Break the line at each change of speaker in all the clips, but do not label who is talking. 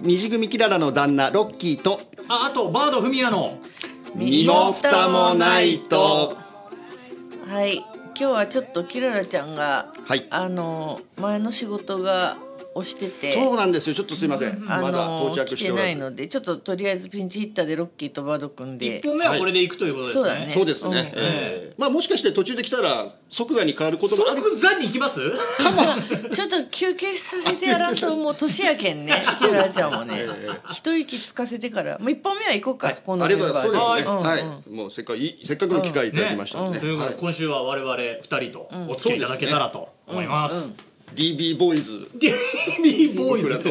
二次組キララの旦那ロッキーと。
ああとバードフミヤの。
身も蓋もないと。
はい。今日はちょっとキララちゃんが、
はい。
あの前の仕事が押してて。
そうなんですよ。ちょっとすいません、
あ
まだ
の
到着
来てないのでちょっととりあえずピンチヒッターでロッキーとバード組んで。
一本目はこれでいくということですね、
そうだね。
そうですね、
うん
えーまあもしかして途中で来たら即座に変わることもある？
即座に行きます？
ちょっと休憩させてやらんともう年やけんね。キララちゃんもね。一息つかせてから。もう一本目は行こうか、この
ありがとうございます。そうです。ね、はい、もうせっかくいいせっかくの機会いただきましたので、
ということで、今週は我々二人とお付き合いいただけたらと思います、
うんうん
DB ボーイズ
DBB ボーイズと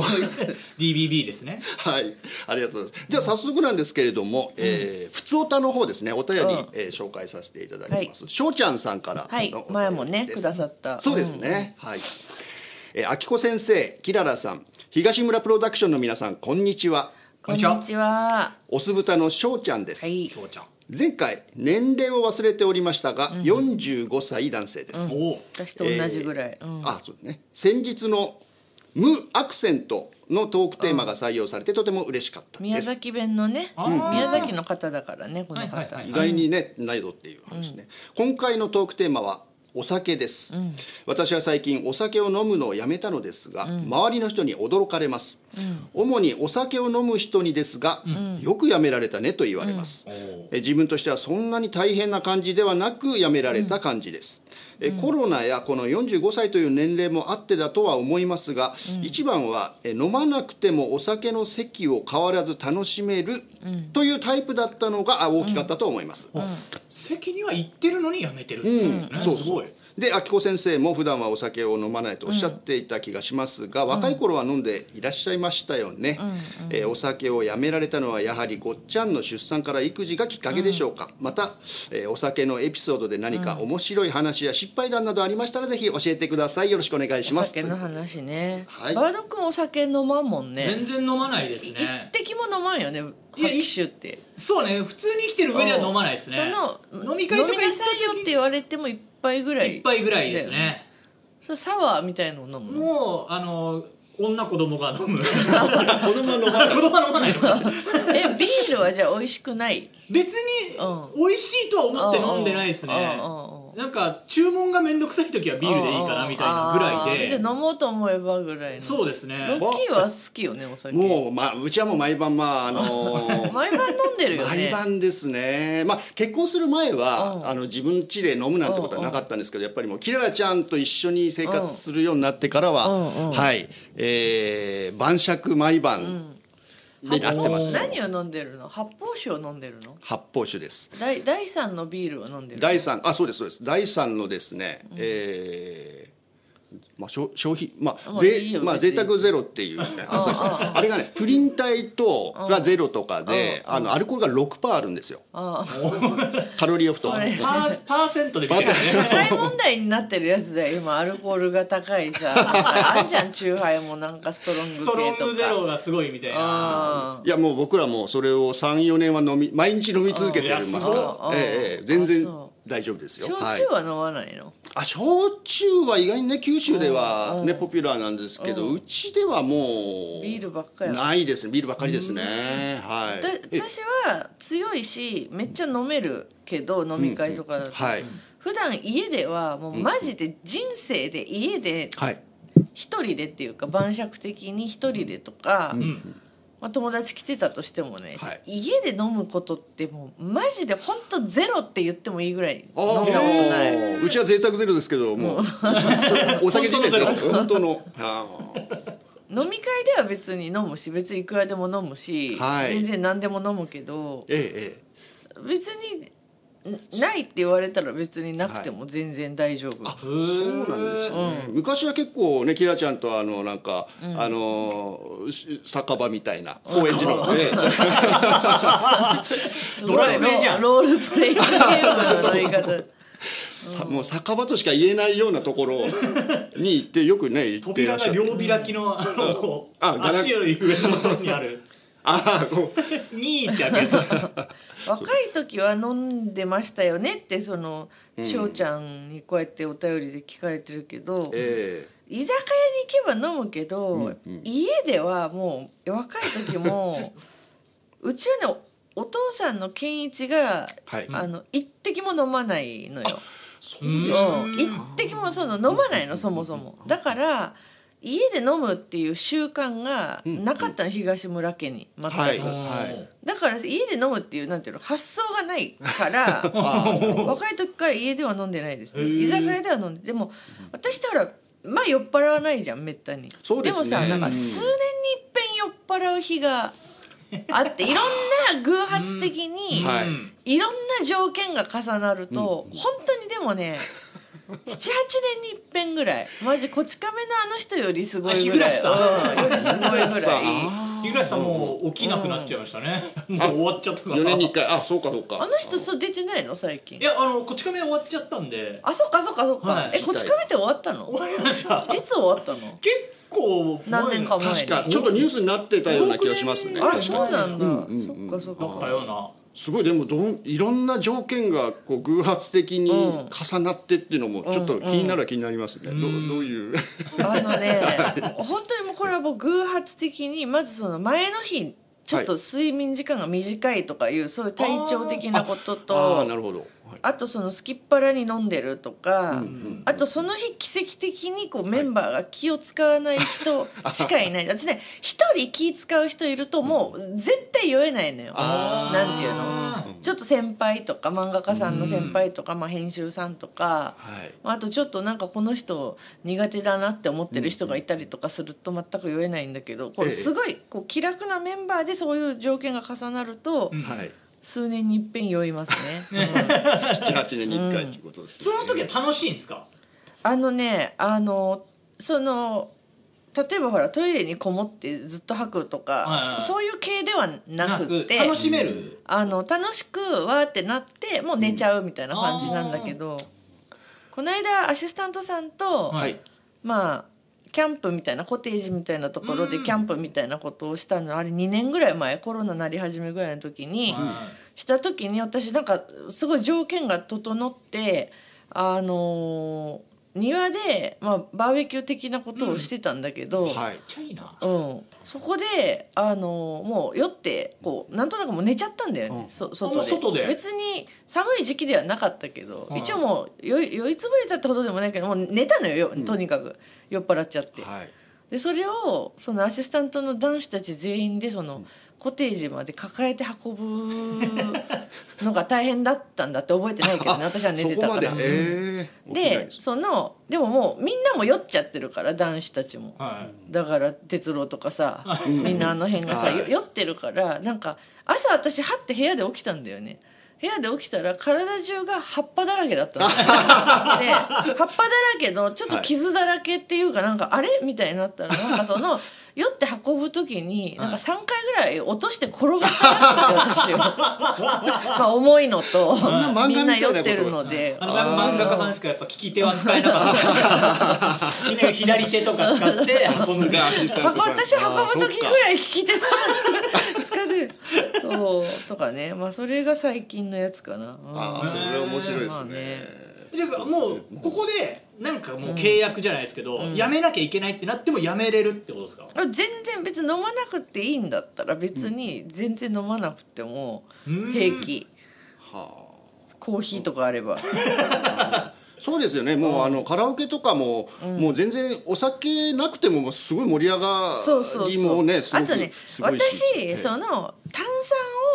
DBB ですね。
はい、ありがとうございます。じゃあ早速なんですけれども、えー、ふつおたの方ですね、お便り、
うん。
えー紹介させていただきます。しょうちゃんさんからの
はい。
お便り
前もねくださった。
そうですね、はい。えー、あきこ先生、きららさん、東村プロダクションの皆さん、こんにちは。
こんにちは。
お酢豚のしょうちゃんです。
はい。
翔ちゃん
前回年齢を忘れておりましたが、45歳男性です。
おお
私と同じぐらい、うん。
あそうね。先日の無アクセントのトークテーマが採用されてとても嬉しかったです。
宮崎弁のね宮崎の方だからねこの方、
はいはいはい。
意外にね、ないぞっていう話ね、今回のトークテーマはお酒です、私は最近お酒を飲むのをやめたのですが、周りの人に驚かれます、主にお酒を飲む人にですが、よくやめられたねと言われます、え自分としてはそんなに大変な感じではなくやめられた感じです、えコロナやこの45歳という年齢もあってだとは思いますが、一番はえ飲まなくてもお酒の席を変わらず楽しめるというタイプだったのがあ大きかったと思います、
席には行ってるのにやめてるって
うん。そう。
すごい
で明子先生も普段はお酒を飲まないとおっしゃっていた気がしますが、若い頃は飲んでいらっしゃいましたよね、えーお酒をやめられたのはやはりごっちゃんの出産から育児がきっかけでしょうか、また、えーお酒のエピソードで何か面白い話や失敗談などありましたらぜひ教えてください。よろしくお願いし
お
ます。
酒の話ね、
はい。
バード君お酒飲まんもんね。
全然飲まないです
一
ね
滴も飲まんよね
いや
拍手って。
そうね普通に生きてる上では飲まないですね。
その
飲み会とか
飲みなさいよって言われても一杯ぐらい
一杯ぐらいですね。
それサワーみたいのを飲むの？
もうあの女子供が飲む。
子供は飲まない。
子供は飲まないの。か
えビールはじゃあ美味しくない？
別に
う
美味しいとは思って飲んでないですね。
うんうんうん
なんか注文が面倒くさい時はビールでいいかなみたいなぐらい
あーじゃ飲もうと思えばぐらいの。
そうですね。
ロッキーは好きよねお酒。
もう、まあ、うちはもう毎晩まああのー
毎晩飲んでるよね。
毎晩ですね、まあ、結婚する前は、
うん。
あの自分家で飲むなんてことはなかったんですけど、やっぱりもうキララちゃんと一緒に生活するようになってからは、
うんうん。
はい、えー晩酌毎晩でなってますね、
何を飲んでるの？発泡酒を飲んでるの？
発泡酒です。
第第三のビールを飲んでる
第三あそうですそうです。第三のですね、えーまあ、消消費まあぜまあ贅沢ゼロっていうねああれがねプリン体とがゼロとかであのアルコールが6%あるんですよ。
ああ
カロリーオフと。
パーパーセントで見てるね。
社会問題になってるやつだよ今アルコールが高いさ。あんじゃんチューハイもなんかストロング系
ス
とか。
トロングゼロがすごいみたいな。
あ
いやもう僕らもそれを34年は飲み毎日飲み続けてますから、ええええ全然大丈夫ですよ。
焼
はい。
酎は飲まないの、
あ焼酎は意外にね九州ではねポピュラーなんですけどうちではもう
ビールばっかや。
ないですね。ビールばっかりですね。はい。
私は強いしめっちゃ飲めるけど飲み会とかだと、
はい。
普段家ではもうマジで人生で家で
はい。
一人でっていうか晩酌的に一人でとか、
うん
まあ、友達来てたとしてもね、
はい。
家で飲むことってもうマジで本当ゼロって言ってもいいぐらい飲んだことない。う
ちは贅沢ゼロですけどもう お酒自体ですよ本当の。
飲み会では別に飲むし別にいくらでも飲むし、
はい。
全然何でも飲むけど
えええ
別にんないって言われたら別になくても全然大丈夫、
えそうなんですよね、昔は結構ねキラちゃんとあのなんか、あのし酒場みたいな高円寺の、
ドラクエじゃん。
ロロールプレイングゲームの言い方。
さもう酒場としか言えないようなところに行ってよくね行ってら
扉が
っしゃる。
両開きのあの
あガラ
足より上のところにある
あ あこ う「
ニー」って開くやつ
若い時は飲んでましたよねってその翔、ちゃんにこうやってお便りで聞かれてるけど、
え
居酒屋に行けば飲むけど、
うんうん。
家ではもう若い時も うちはねおお父さんの健一が、
はい。
あの一滴も飲まないのよ。
そう
一滴もその飲まないのそもそも。だから家で飲むっていう習慣がなかったの、東村家に全く、
はい
うん
だから家で飲むっていうなんていうの発想がないから 若い時から家では飲んでないですね。居酒屋では飲んででも私ってほらまあ酔っ払わないじゃんめったに。
そうですね。
もさなんか
うん
数年に一遍酔っ払う日があっていろんな偶発的に、
はい
うん。
い。ろんな条件が重なると、本当にでもね78年に一遍ぐらい。マジこち亀のあの人よりすごいぐらい。
あ日
うん。よりすごいぐらい。
日暮さん。もう起きなくなっちゃいましたね、もう終わっちゃったから。
4年に1回。あそうかそうか。
あの人そう出てないの最近。
いやあのこち亀終わっちゃったんで。
あそっかそっかそっか、
はい。
えこち亀って終わったの？
終わりました。
いつ終わったの？
結構前
何年か前
確かちょっとニュースになってたような気がしますね。
あそうなんだ、
うんうんうん。
そっかそっか。
だったような
すごいでもどんいろんな条件がこう偶発的に
うん。
重なってっていうのもちょっと気になるは気になりますね、どうどういう？
あのね 本当にもうこれはもう偶発的にまずその前の日ちょっと睡眠時間が短いとかいうそういう体調的なことと
ああなるほど、はい
あとそのすきっ腹に飲んでるとか、あとその日奇跡的にこうメンバーが気を使わない人 しかいない、私ね一人気使う人いるともう絶対酔えないのよ。なんていうの？ちょっと先輩とか漫画家さんの先輩とか、まあ、編集さんとか。
はい。
あとちょっとなんかこの人苦手だなって思ってる人がいたりとかすると全く酔えないんだけどこれ
ええ
すごいこう気楽なメンバーでそういう条件が重なると
うん。
はい
数年に一遍酔いますね。うん。
78年に1回っていうことです、
その時は楽しいんですか？
あのねあのその例えばほらトイレにこもってずっと吐くとか、
はいはい
そそういう系ではなくって
楽しめる？
あの楽しくわーってなってもう寝ちゃうみたいな感じなんだけど、この間アシスタントさんと、
はい
はい。
まあキャンプみたいなコテージみたいなところで
うん
キャンプみたいなことをしたのあれ2年ぐらい前コロナなり始めぐらいの時に。
は
した時に私なんかすごい条件が整ってあのー庭で、まあ、バーベキュー的なことをしてたんだけど、
はい。
めっちゃい
うん。そこで、あのーもう酔ってこうなんとなくもう寝ちゃったんだよね、
う外で。
別に寒い時期ではなかったけど、
はい
一応もう酔い酔いつぶれたってことでもないけどもう寝たのよよとにかく、酔っ払っちゃって。
はい。
でそれをそのアシスタントの男子たち全員でそのコテージまで抱えて運ぶのが大変だったんだって覚えてないけどね 私は寝てたから。
そこまで？ええ
でそのでももうみんなも酔っちゃってるから男子たちも。
はい。
だから哲郎とかさみんなあの辺がさ
はい。
よ酔ってるからなんか朝私はって部屋で起きたんだよね。部屋で起きたら体中が葉っぱだらけだったの。で葉っぱだらけのちょっと傷だらけっていうかなんかあれ？みたいになったらなんかその酔って運ぶ時になんか3回ぐらい落として転がった私を。まあ重いのと
な漫画み
みんな酔ってるので。
漫画家さんですか？らやっぱ利き手は使えなかったみんなが左手とか使って
さ
運ぶ
私運ぶ時ぐ
い
らい引き手さ使ってそうとかね。まあそれが最近のやつかな、うん
ああそれは面白いです
まあ
ね。
じゃあもうここでなんかもう契約じゃないですけど、やめなきゃいけないってなってもやめれるってことですか？
全然別に飲まなくていいんだったら別に全然飲まなくても
うん。
平気。
は
コーヒーとかあれば。
あ そうですよね。もうあのカラオケとかももう全然お酒なくてももうすごい盛り上が
そうそう
り
そう。
もねすごく
あとね
すごいし。
私
ええ。
その炭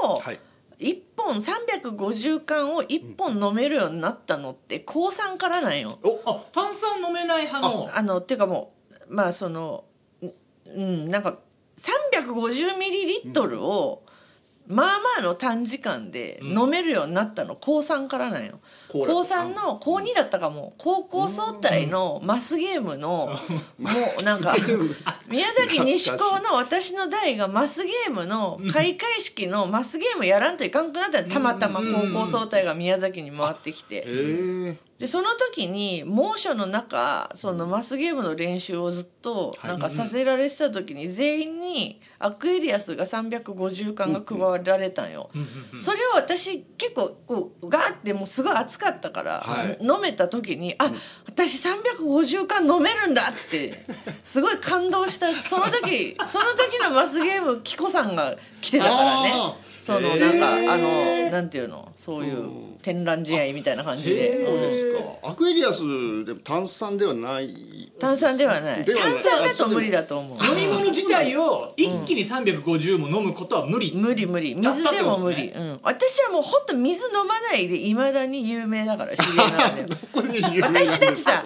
酸を
はい
1本350缶を1本飲めるようになったのって高3からなんよ。
あ炭酸飲めない派の
あのっていうかもうまあそのんうんなんか350ミリリットルを、まあまあの短時間で飲めるようになったの、高3からなんよ。高3の高2だったかも。高校総体のマスゲームのもうなんか宮崎西高の私の代がマスゲームの開会式のマスゲームやらんといかんくなったらたまたま高校総体が宮崎に回ってきて。
ええ
でその時に猛暑の中そのマスゲームの練習をずっとなんかさせられてた時に全員にアクエリアスが350巻が配られたんよ。それを私結構こうガーってもうすごい暑かったから、
はい。
飲めた時にあ私350巻飲めるんだってすごい感動した。その時その時のマスゲームキコさんが来てたからね。
あ
そのなんかあのなんていうのそういう展覧試合みたいな感じで、
そう
うん
ですか。アクエリアスでも炭酸ではない？
炭酸ではない。
ではない。
炭酸だと無理だと思う。
飲み物自体を一気に350も飲むことは無理、
無理無理。
だった
水でも無理、うん、私はもうほんと水飲まないでいまだに有名だから知り合いなんで。私たちさ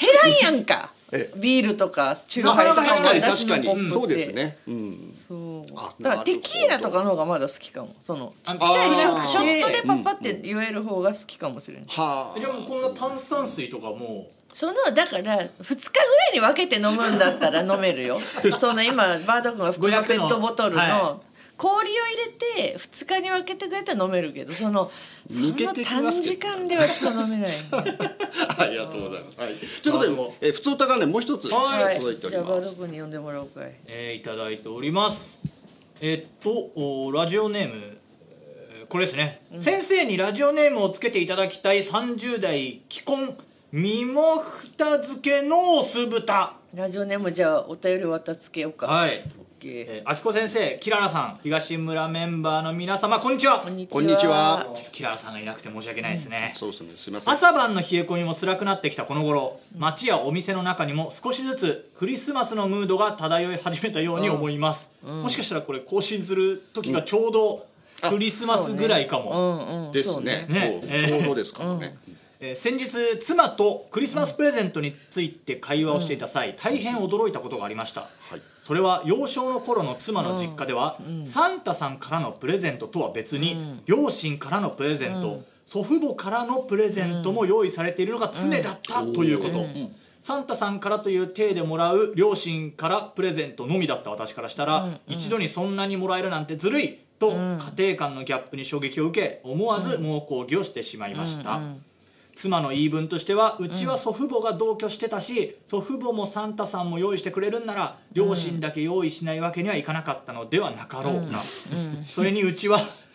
減らんやんか。
え
ビールとかチューハイとか
確かに
私
確かに。そうですね。うん
そう
あ
だからテキーラとかの方がまだ好きかも。そのちっちゃいショットでパッパって言える方が好きかもしれない。
はあ。
じゃあもうこんな炭酸水とかも。
そのだから2日ぐらいに分けて飲むんだったら飲めるよ。その今バード君が普通のペットボトル
500の
氷を入れて2日に分けてくれたら飲めるけどそのその短時間ではちょっと飲めない。
ありがとうございます。はい、ということで、えー、普通歌がね、もう一つ
はい。
届いてお
じゃあバード
ります。
君に呼んでもらおうかい。
えーいただいておりますえっとおラジオネームえーこれですね、先生にラジオネームをつけていただきたい30代既婚身も蓋漬けのお酢豚。
ラジオネームじゃあお便り渡つけようか。
はいえー、あきこ先生キララさん東村メンバーの皆様こんにちは。
こんにちは。
こんにちは。
キララさんがいなくて申し訳ないですね、
そうです。ね、すみません。
朝晩の冷え込みも辛くなってきたこの頃街やお店の中にも少しずつクリスマスのムードが漂い始めたように思います、もしかしたらこれ更新する時がちょうどクリスマスぐらいかも、
うんうん。
ですね。
ね。えー。
ちょうどですからね。
えー先日妻とクリスマスプレゼントについて会話をしていた際、大変驚いたことがありました、
はい。
それは幼少の頃の妻の実家では、サンタさんからのプレゼントとは別に、両親からのプレゼント、祖父母からのプレゼントも用意されているのが常だったということ、サンタさんからという体でもらう両親からプレゼントのみだった私からしたら、一度にそんなにもらえるなんてずるいと家庭間のギャップに衝撃を受け思わず猛抗議をしてしまいました、妻の言い分としてはうちは祖父母が同居してたし、祖父母もサンタさんも用意してくれるんなら両親だけ用意しないわけにはいかなかったのではなかろうな、それにうちは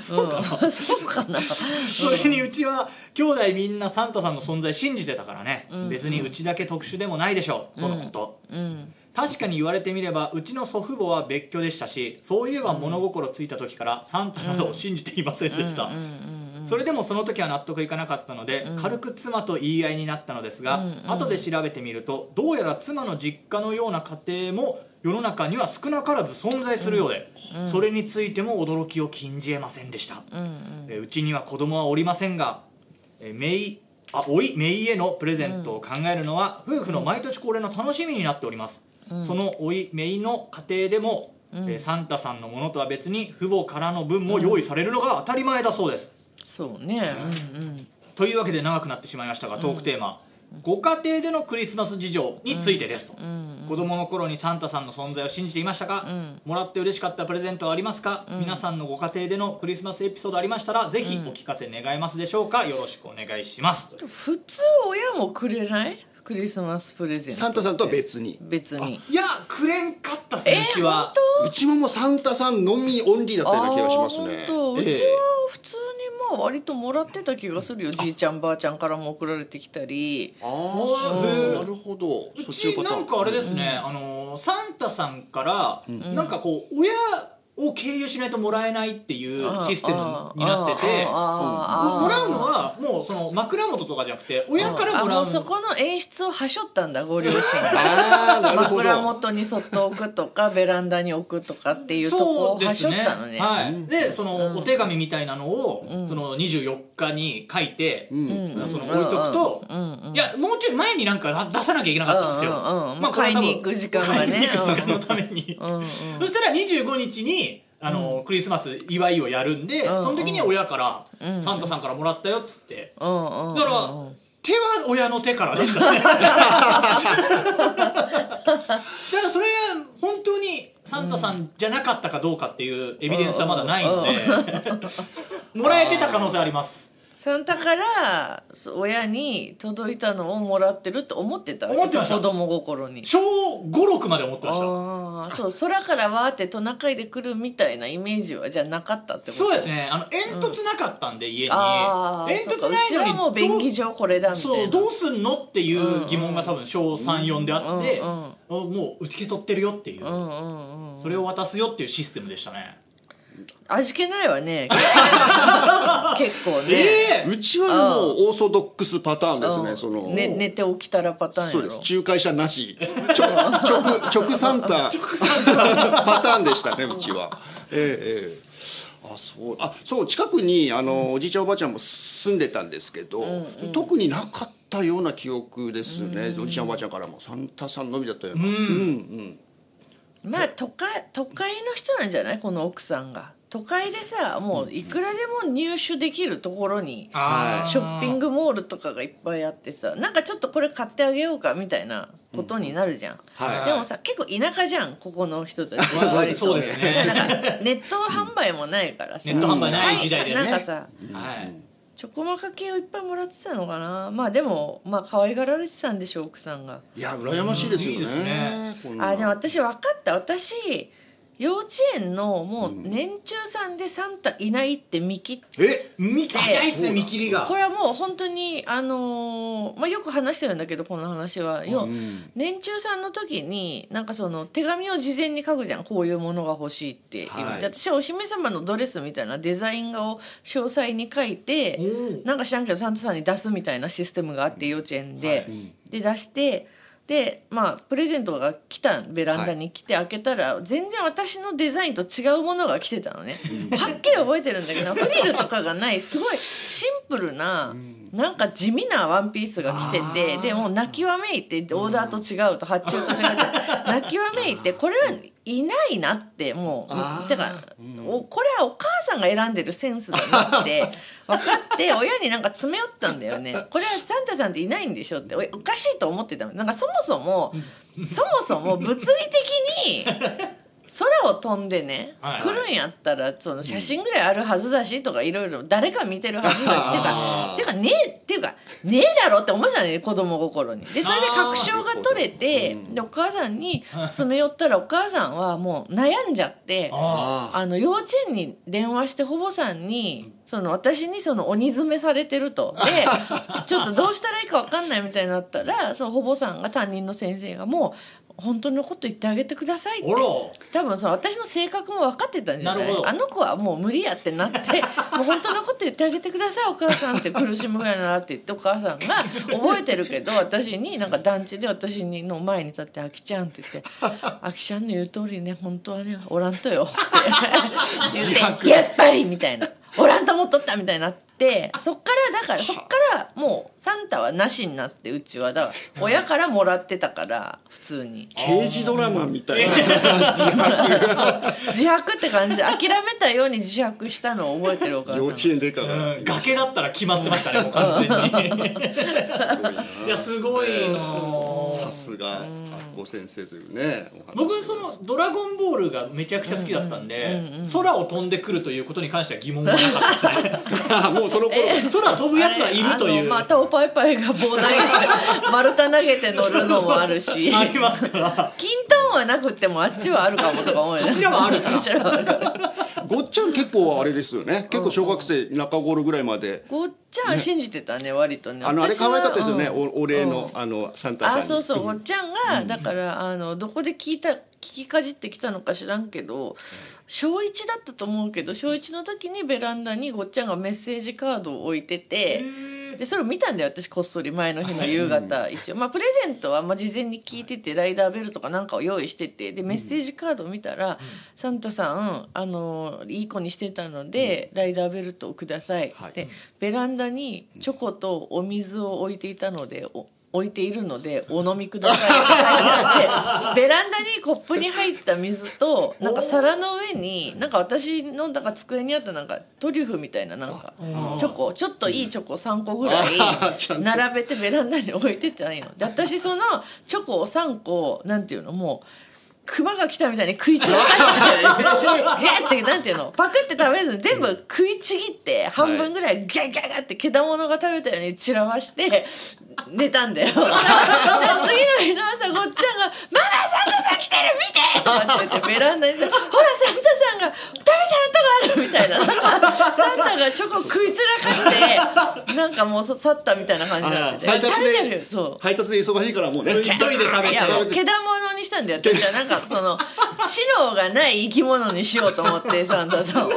そうかな。そうかな。
それにうちは兄弟みんなサンタさんの存在信じてたからね、別にうちだけ特殊でもないでしょうとのこと、
うん。
確かに言われてみればうちの祖父母は別居でしたしそういえば物心ついた時からサンタなどを信じていませんでした、それでもその時は納得いかなかったので、軽く妻と言い合いになったのですが、後で調べてみるとどうやら妻の実家のような家庭も世の中には少なからず存在するようで、それについても驚きを禁じえませんでした、えうちには子供はおりませんがえ姪あおい姪へのプレゼントを考えるのは夫婦の毎年恒例の楽しみになっております、そのおい姪の家庭でも、えサンタさんのものとは別に父母からの分も用意されるのが当たり前だそうです、
そうね。うん
というわけで長くなってしまいましたがトークテーマ、ご家庭でのクリスマス事情についてですと、子供の頃にサンタさんの存在を信じていましたか、もらって嬉しかったプレゼントはありますか、皆さんのご家庭でのクリスマスエピソードありましたらぜひお聞かせ願えますでしょうか？よろしくお願いします、
うん普通親もくれない？クリスマスプレゼント
サンタさんとは別に。
別に。
いやくれんかったっすねうちは。
うちももうサンタさんのみオンリーだったような気がしますね。
あー本当？うちは
ええ
普通にまあ割ともらってた気がするよ。じいちゃんばあちゃんからも送られてきたり。
あ
うん。
あ、なるほど。
う
そっち
なんかあれですね、あのーサンタさんから、なんかこう親を経由しないともらえないっていうシステムになってて
あーあーあー
もらうのはもうその枕元とかじゃなくて親からもらう
そこの演出をはしょったんだご両親が。枕
ど。
元にそっと置くとかベランダに置くとかっていうとこをはしょっ
ですね
たのね。
はい、でそのお手紙みたいなのを、その24日に書いて、
うん。
その置いとくと、
うん。うん。
いやもうちょい前になんか出さなきゃいけなかったんですよ、
うん。うん。うん
まあ
買いに行く時間がね。
買いに行く時間のために、
うん。うん。
そしたら25日にあの、クリスマス祝いをやるんで、
うんうん
その時に親から、
うん。
サンタさんからもらったよっつって。
うんうん。うん
だから、手は親の手からでしたね。だからそれが本当にサンタさんじゃなかったかどうかっていうエビデンスはまだないので もらえてた可能性あります
サンタから親に届いたのをもらってるって思ってた
思ってました。
子供心に。
小56まで思ってました。
ああそう空からわーってトナカイで来るみたいなイメージはじゃなかったってこと？
そうですね。あの煙突なかったんで、家に。
ああ
煙突ないのに
はもう便宜上これだみたいな。
そうどうすんのっていう疑問が多分小34であって、
うんうん
おもう受け取ってるよっていう、
うんうんうん。
それを渡すよっていうシステムでしたね、
味気ないわね。結構ね、
ええ
うちはもうオーソドックスパターンですね、
うん。
その。
ね寝て起きたらパターンやろ。
そうです。仲介者なし。直直直サンタパターンでしたねうちは。ええええあそう。あそう近くにあの、おじいちゃんおばあちゃんも住んでたんですけど、特になかったような記憶ですね、おじいちゃんおばあちゃんからも。サンタさんのみだったような、うんうん
まあ都会都会の人なんじゃない？この奥さんが。都会でさもういくらでも入手できるところにショッピングモールとかがいっぱいあってさなんかちょっとこれ買ってあげようかみたいなことになるじゃん、
はい。
でもさ結構田舎じゃんここの人たち。
まあ
割と。
そうですね。
なんかネット販売もないからさ。
ネット販売ない時代ですね。
なんかさ
はい
チョコマカ系をいっぱいもらってたのかな？まあでもまあ可愛がられてたんでしょう奥さんが。
いや羨ましいですよね,、
うん。いいですね
あでも私分かった。私幼稚園のもう年中さんでサンタいないって見切って。
え
見切早いっすね見切りが。
これはもう本当にあのーまあ、よく話してるんだけどこの話は。よ、
うん。
年中さんの時になんかその手紙を事前に書くじゃんこういうものが欲しいって。言って、
はい。
私はお姫様のドレスみたいなデザイン画を詳細に書いて
おー
なんか知らんけどサンタさんに出すみたいなシステムがあって幼稚園で、
はい。
で出してでまあプレゼントが来たベランダに来て開けたら、全然私のデザインと違うものが来てたのね、はっきり覚えてるんだけどフリルとかがないすごいシンプルな、なんか地味なワンピースが来ててでもう泣きわめいてオーダーと違うと発注と違うと 泣きわめいてこれはいないなってもうだから、おこれはお母さんが選んでるセンスだなって 分かって親になんか詰め寄ったんだよね。これはサンタさんっていないんでしょって。おおかしいと思ってたの。なんかそもそもそもそも物理的に 空を飛んでね、
はい
来るんやったらその写真ぐらいあるはずだしとかいろいろ誰か見てるはずだしっていうかってかねえっていうかねえだろって思ってたね子供心に。でそれで確証が取れてでお母さんに詰め寄ったらお母さんはもう悩んじゃって
あ
の幼稚園に電話して保母さんにその私にその鬼詰めされてると。でちょっとどうしたらいいか分かんないみたいになったらその保母さんが担任の先生がもう本当のこと言ってあげてくださいって。多分その私の性格も分かってたんじゃない？あの子はもう無理やってなって。もう本当のこと言ってあげてくださいお母さんって。苦しむぐらいならって言ってお母さんが 覚えてるけど私になんか団地で私にの前に立って「あきちゃん」って言って「あきちゃんの言う通りね本当はねおらんとよ」って。言って「やっぱり」みたいな「おらんと思っとった」みたいになってそっからだからそっからもうサンタはなしになってうちは。だから親からもらってたから普通に。
刑事ドラマみたいな。
自白って感じ。で諦めたように自白したのを覚えてるお母さん。
幼稚園でか
う
が
ん。崖だったら決まってましたねもう完全に。いやすごいな
さすがあっこ先生というね
僕その「ドラゴンボール」がめちゃくちゃ好きだったんで、空を飛んでくるということに関しては疑問がなかったですね。
もうその頃
空飛ぶやつはいるという。
あぱいぱいが棒投げて丸太投げて乗るのもあるし。
ありますから。
金トンはなくてもあっちはあるかもとか思うよね。
柱はあるから
柱はあるから。
ごっちゃん結構あれですよね。結構小学生中頃ぐらいまで。
ごっちゃんは信じてたね割とね。
あのあれ可愛かったですよね、
うん。
おお礼のあのサンタさんに。
あそうそう。ごっちゃんがだからあのどこで聞いた聞きかじってきたのか知らんけど小1だったと思うけど小1の時にベランダにごっちゃんがメッセージカードを置いててでそれを見たんだよ私こっそり前の日の夕方一応。まあプレゼントはまあ事前に聞いててライダーベルとかなんかを用意しててでメッセージカードを見たら「サンタさんあのいい子にしてたのでライダーベルトをください」
はい。
でベランダにチョコとお水を置いていたのでお置いているのでお飲みくださいってベランダにコップに入った水となんか皿の上になんか私のなんか机にあったなんかトリュフみたいななんかチョコちょっといいチョコ3個ぐらい並べてベランダに置いてたんよで私そのチョコを3個なんていうのもうクマが来たみたいに食い散らかしてギャ ってなんていうの？パクって食べずに全部食いちぎって半分ぐらいギャギャギャってけだものが食べたように散らばして寝たんだよ。で次の日の朝ごっちゃんが「ママサンタさん来てる！見て!」とかって言ってベランダに。さ「ほらサンタさんが食べた跡がある」みたいななんかサンタがチョコ食い散らかしてなんかもうそ去ったみたいな感じになってて。
配達
食べてる
で
そう
配達で忙しいからもうね。
急いで食べ
い
ちゃう。
やもうけだものにしたんだよ私はなんかその知能がない生き物にしようと思ってサンタさんをみ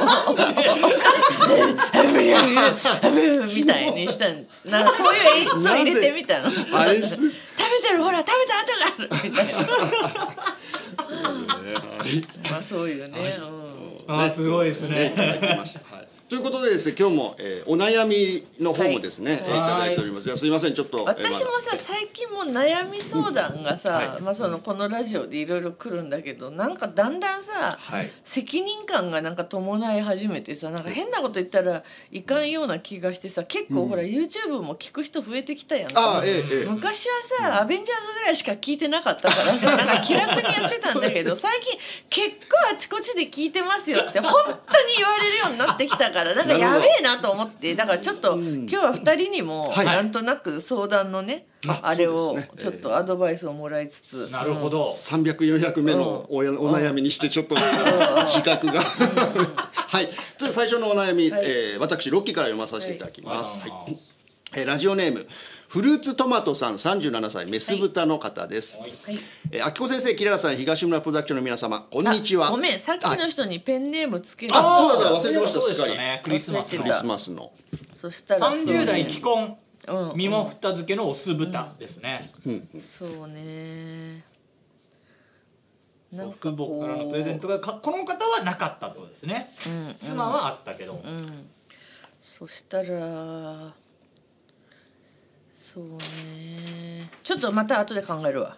たいにしたんなんかそういう演出を入れてみたの食べてるほら食べた跡が あるみたいなまあそういうね、うん、
あーすごいですね
いただきました。はい。ということでですね、今日も、えーお悩みの方もですね、
はい。
えーいただいております。じすいません、ちょっと。
私も
えー
さ最近も悩み相談がさ、
はい。
まあ、そのこのラジオでいろいろ来るんだけどなんかだんだんさ、
はい。
責任感がなんか伴い始めてさなんか変なこと言ったらいかんような気がしてさ結構ほら、YouTube も聞く人増えてきたやんか。
ええええ
昔はさ、アベンジャーズぐらいしか聞いてなかったからさ なんか気楽にやってたんだけど最近結構あちこちで聞いてますよって本当に言われるようになってきたからなんかやべえなと思ってだからちょっと、今日は2人にも
はい。
なんとなく相談のね、
あ
あれをちょっとアドバイスをもらいつつ、
なるほど。
三百四百目のおやお悩みにしてちょっと自覚が。はい。という最初のお悩み、
はい。
えー私ロッキーから読まさせていただきます。
はい。
はい。えーラジオネームフルーツトマトさん37歳メス豚の方です。
はい。
えー、あきこ先生、キララさん、東村プロダクションの皆様、こんにちは。
あごめん。さっき
はい
の人にペンネームつける。
あそうだ忘れてました
そうでした
すっか
ね。クリスマス
クリスマスの。
そしたらそうね
30代既婚
うん
身も蓋漬けのオス豚ですね。
そうね。なんか
福母からのプレゼントがかこの方はなかったってことですね。
うん。
妻はあったけど。
うん。そしたらそうね。ちょっとまた後で考えるわ。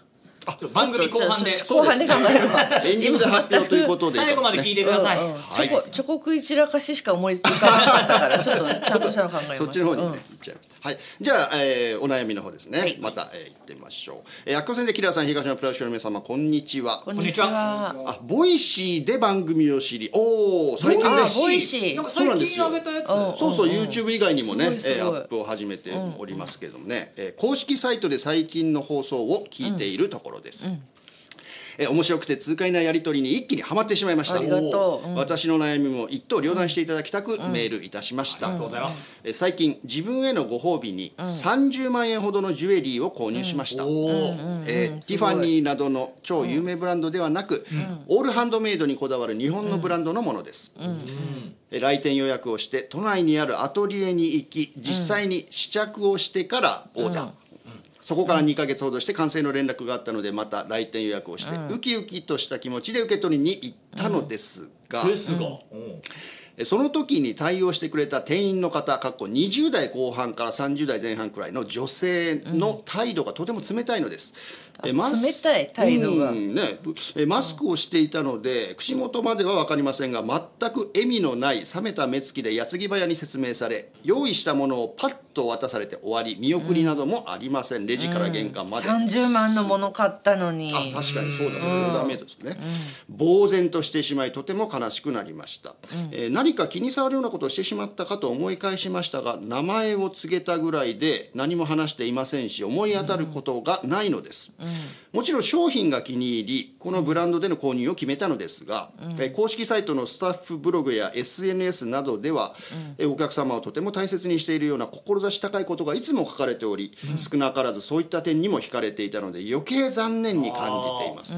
番組後半で
後半で考えるわ
エンディングで発表ということで。
最後まで聞いてください。
うんうん。
はい。
チョコチョコ食い散らかししか思いつかなかったからちょっとちゃんとしたの考えます
そっちの方にね、
うん。
行っちゃいました。はい、じゃあ、えーお悩みの方ですね。
はい。
また、えー、行ってみましょう。えー、アキコ先生、キララさん、東野プラスの皆様、こんにちは。
こんにちは。
あ、 Voicyで番組を知り、おお、最近ね。
あ。ボイシー。
なんか最近上げたやつ。
うん
そうそう、YouTube 以外にもね、えーアップを始めておりますけどもね、えー公式サイトで最近の放送を聞いているところです。えー面白くて痛快なやり取りに一気にはまってしまいました。
ありがとう。うん。
私の悩みも一刀両断していただきたくメールいたしました、
ありがとうございます。
えー最近自分へのご褒美に30万円ほどのジュエリーを購入しました、えーティファニーなどの超有名ブランドではなく、オールハンドメイドにこだわる日本のブランドのものです、えー来店予約をして都内にあるアトリエに行き実際に試着をしてからオーダー、そこから2ヶ月ほどして完成の連絡があったのでまた来店予約をして、ウキウキとした気持ちで受け取りに行ったのですが、
ですがうん。
えその時に対応してくれた店員の方かっこ20代後半から30代前半くらいの女性の態度がとても冷たいのです、え
冷たい態度が。
うんね、えマスクをしていたので口元までは分かりませんが全く笑みのない冷めた目つきで矢継ぎ早に説明され用意したものをパッと渡されて終わり見送りなどもありません、レジから玄関まで、
30万のもの買ったのに。
あ確かにそうだね、オーダーメですね、呆然としてしまいとても悲しくなりました、えー何か気に障るようなことをしてしまったかと思い返しましたが名前を告げたぐらいで何も話していませんし思い当たることがないのです、もちろん商品が気に入りこのブランドでの購入を決めたのですが、えー公式サイトのスタッフブログや SNS などでは、えーお客様をとても大切にしているような志高いことがいつも書かれており、少なからずそういった点にも惹かれていたので余計残念に感じています。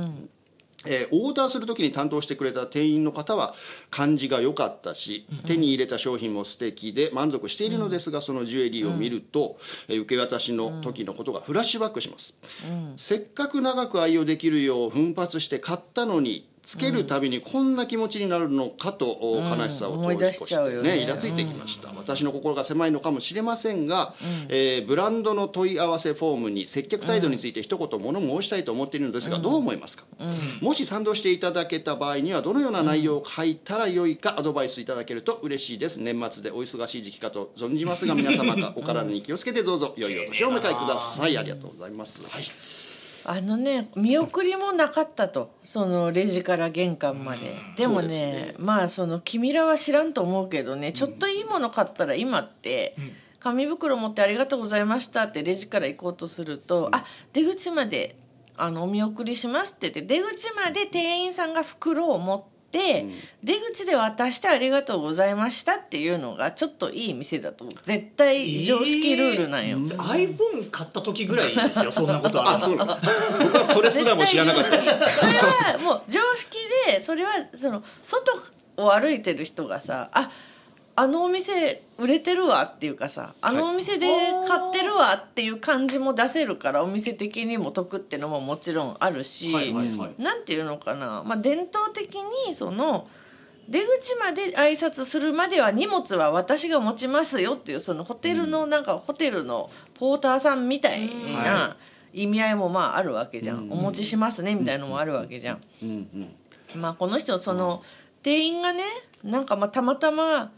えーオーダーする時に担当してくれた店員の方は感じが良かったし、手に入れた商品も素敵で満足しているのですが、そのジュエリーを見ると、えー受け渡しの時のことがフラッシュバックします、せっかく長く愛用できるよう奮発して買ったのにつけるたびにこんな気持ちになるのかと、お悲しさを
思い出しちゃうよね。
ねイラついてきました、私の心が狭いのかもしれませんが、えーブランドの問い合わせフォームに接客態度について一言物申したいと思っているのですが、どう思いますか、もし賛同していただけた場合にはどのような内容を書いたらよいかアドバイスいただけると嬉しいです。年末でお忙しい時期かと存じますが皆様がお体に気をつけてどうぞ。良いお年をお迎えください。ありがとうございます、はい
あのね見送りもなかったと。そのレジから玄関まで。でもね
ね。
まあその君らは知らんと思うけどねちょっといいもの買ったら今って
ん。
紙袋持って「ありがとうございました」ってレジから行こうとすると「あ出口まであのお見送りします」って言って出口まで店員さんが袋を持って。出口で渡して「ありがとうございました」っていうのがちょっといい店だと絶対常識ルールなんよ、
iPhone 買った時ぐらいですよ そんなことある
あそう。なの僕はそれすらも知らなかったです。
それはもう常識でそれはその外を歩いてる人がさああのお店売れてるわっていうかさあのお店で買ってるわっていう感じも出せるからお店的にも得ってのももちろんあるし、
はいはいはい。
なんていうのかな、まあ、伝統的にその出口まで挨拶するまでは荷物は私が持ちますよっていうそのホテルのなんかホテルのポーターさんみたい
は
な意味合いもまああるわけじゃん、
うん
お持ちしますねみたいのもあるわけじゃん。まあこの人その店員がねなんかまあたまたま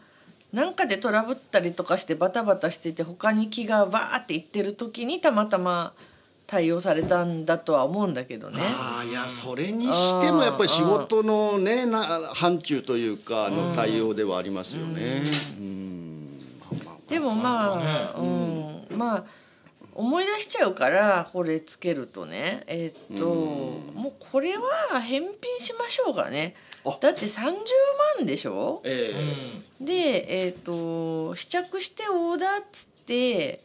なんかでトラブったりとかしてバタバタしてて他に気がバーっていってる時にたまたま対応されたんだとは思うんだけどね。
ああいやそれにしてもやっぱり仕事のねな範疇というかの対応ではありますよね。うん。まあまあ
でもまあ、うん、まあ思い出しちゃうからこれつけるとね。えーっと、もうこれは返品しましょうかね。
あ。
だって30万でしょ？
ええ。
でえーっと試着してオーダーっつって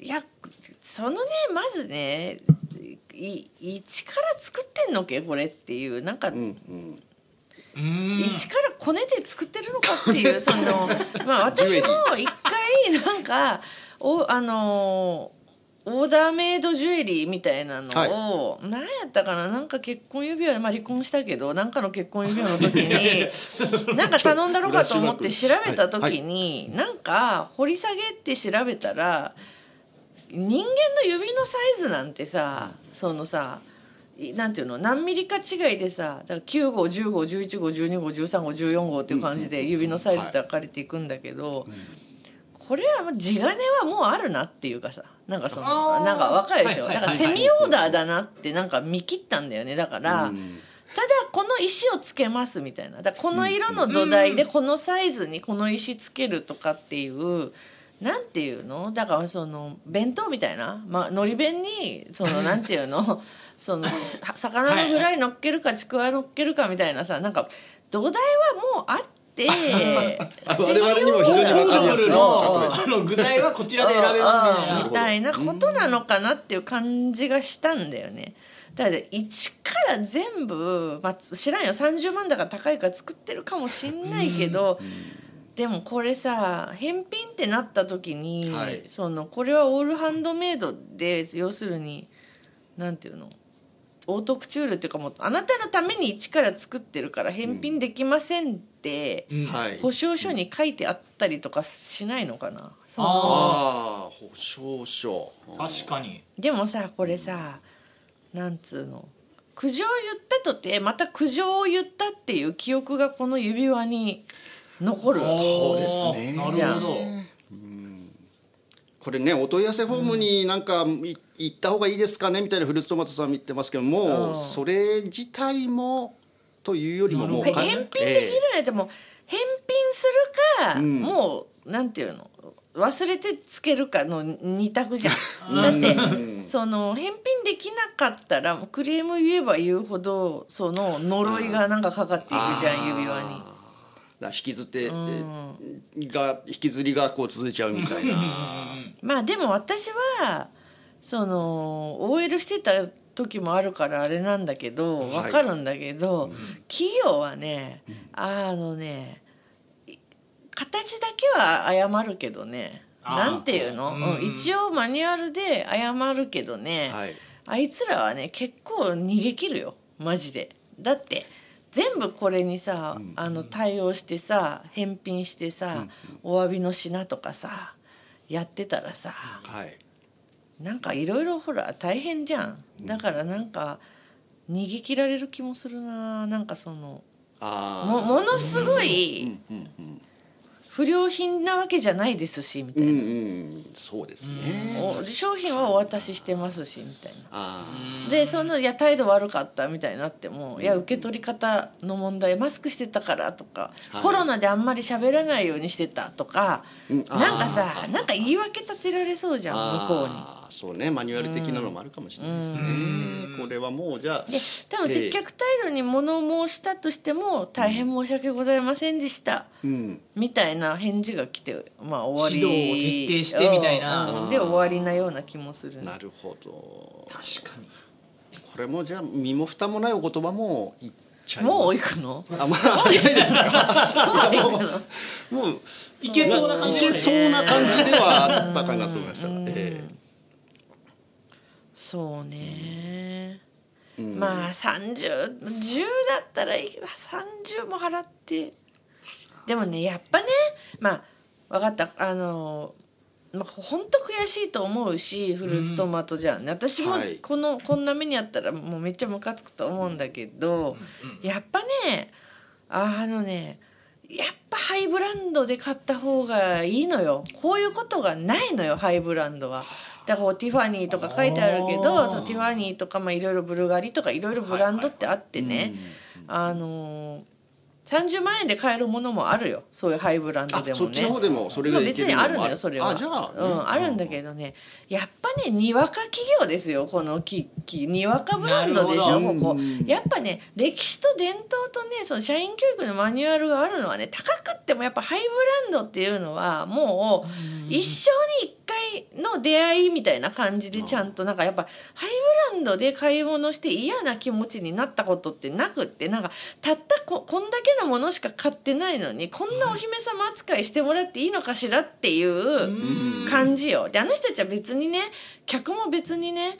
いやそのねまずねい一から作ってんのけこれっていうなんか、
うんうん。
うん。
一からこねて作ってるのかっていうそのまあ私も一回なんかおあのオーダーメイドジュエリーみたいなのを、何やったかな？なんか結婚指輪、まあ、離婚したけどなんかの結婚指輪の時に なんか頼んだろうかと思って 調べた時に、なんか掘り下げって調べたら人間の指のサイズなんてさそのさいなんていうの？何ミリか違いでさだから9号10号11号12号13号14号っていう感じで指のサイズって分かれていくんだけど、これはもう地金はもうあるなっていうかさなんかそのなんか分かるでしょ、
はいはい
なんかセミオーダーだなってなんか見切ったんだよね。だから、
うん。
ただこの石をつけますみたいな。だこの色の土台でこのサイズにこの石つけるとかっていうなんていうの？だからその弁当みたいな、まあ、のり弁にその なんていうの？そのし魚のフライ乗っけるかちくわ乗っけるかみたいなさなんか土台はもうあって
あ我々にも非常にわかりやすい
のあの具材はこちらで選べますみたいな。
みたいなことなのかなっていう感じがしたんだよね。だから一から全部、まあ、知らんよ。30万だから高いから作ってるかもしんないけど、でもこれさ返品ってなった時に、
はい。
そのこれはオールハンドメイドで要するになんていうの？オートクチュールっていうかもうあなたのために一から作ってるから返品できませんって、
うん。
はい。
保証書に書いてあったりとかしないのかな？
あ
ああ保証書。
確かに。
でもさこれさなんつうの？苦情を言ったとてまた苦情を言ったっていう記憶がこの指輪に残る。
そうですね。
なるほど
これねお問い合わせフォームになんかい行った方がいいですかねみたいなフルーツトマトさん言ってますけども、
うん
それ自体もというよりももう
返品できる
え
ん。やったらもう返品するか、
うん
もうなんていうの忘れてつけるかの二択じゃん。だって
うん
その返品できなかったらもうクレーム言えば言うほどその呪いがなんかかかっていくじゃん指輪に。
引きずって、
ん。
が引きずりがこう続いちゃうみたいな。
まあでも私はその OL してた時もあるからあれなんだけど
はい。
わかるんだけど、企業はねあのねい形だけは謝るけどね。なんていうの、
うん。
うん一応マニュアルで謝るけどね、
はい。
あいつらはね結構逃げ切るよ。マジで。だって全部これにさ、あの対応してさ返品してさ、お詫びの品とかさやってたらさ
はい。
なんかいろいろほら大変じゃん。だからなんか逃げ切られる気もするななんかそ
あ
のもものすごい、
うんうんうん
不良品なわけじゃないですしみた
うんう
いな、
ん。そうですね。
お商品はお渡ししてますしみたいな。
あ
でそのいや態度悪かったみたいになってもいや受け取り方の問題マスクしてたからとか、
はい。
コロナであんまり喋らないようにしてたとか、
う
なんかさなんか言い訳立てられそうじゃん向こうに。
そうねマニュアル的なのもあるかもしれないですね、これはもうじゃあ
ででも接客態度に物申したとしても大変申し訳ございませんでした、
うん。
みたいな返事が来てまあ終わり。
指導を徹底してみたいな。
で終わりなような気もする。
なるほど。
確かに。
これもじゃあ身も蓋もないお言葉も言っちゃいます。
もう行くの
あまあ早いですか
もう行くの
もう
いけそうな感じ
いけそうな感じではあったかなと思いましたが、え
そうね、
えうん。
まあ3010だったらいいけど30も払って。でもねやっぱねまあ分かった。あのまあ本当悔しいと思うしフルーツトマトじゃん、ね私も
はい。
このこんな目にあったらもうめっちゃムカつくと思うんだけど、やっぱねあのねやっぱハイブランドで買った方がいいのよ。こういうことがないのよハイブランドは。だからティファニーとか書いてあるけ
あ
ど
ー。
そのティファニーとかまあいろいろブルガリとかいろいろブランドってあってね、あのー30万円で買えるものもあるよ。そういうハイブランドでもね。
あそっちの方でもそれ
まあ
がい
別にあるのよそれは
あじゃあ、ね
うん、あるんだけどね。やっぱねにわか企業ですよこのききにわかブランドでしょ。ここ
うん
やっぱね歴史と伝統とねその社員教育のマニュアルがあるのはね高くってもやっぱハイブランドっていうのはもう一生に一回の出会いみたいな感じでちゃんとなんかやっぱハイブランドで買い物して嫌な気持ちになったことってなくってなんかたったここんだけのものしか買ってないのにこんなお姫様扱いしてもらっていいのかしらっていう感じよ。であの人たちは別にね客も別にね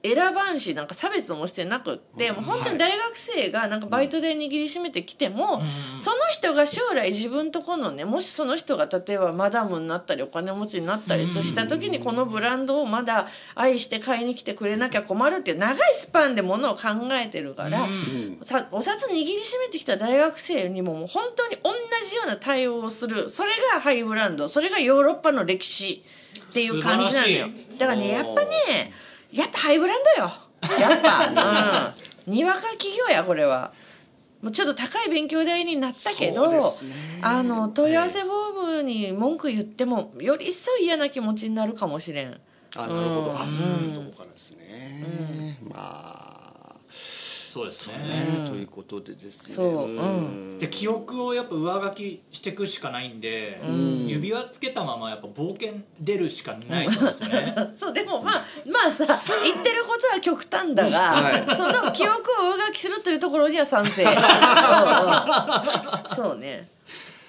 選ばんしなんか差別もしてなくって、もう本当に大学生がなんかバイトで握りしめてきても、その人が将来自分とこのねもしその人が例えばマダムになったりお金持ちになったりとした時にこのブランドをまだ愛して買いに来てくれなきゃ困るっていう長いスパンでものを考えてるから、お札握りしめてきた大学生にももう本当に同じような対応をするそれがハイブランドそれがヨーロッパの歴史っていう感じなのよ。だからねやっぱねやっぱハイブランドよ。やっぱ、うん、にわか企業やこれは。もうちょっと高い勉強代になったけど、
ね。
あの問い合わせフォームに文句言ってもより一層嫌な気持ちになるかもしれん。
あなるほど、あ
うん。
そういうとこからですね、まあ
そうですね。
ね、ということでですね。
そう。うん。
で記憶をやっぱ上書きしていくしかないんで、指輪つけたままやっぱ冒険出るしかないんですよね。
そうでもまあまあさ言ってることは極端だが、
は
その記憶を上書きするというところには賛成。うんうんそうね。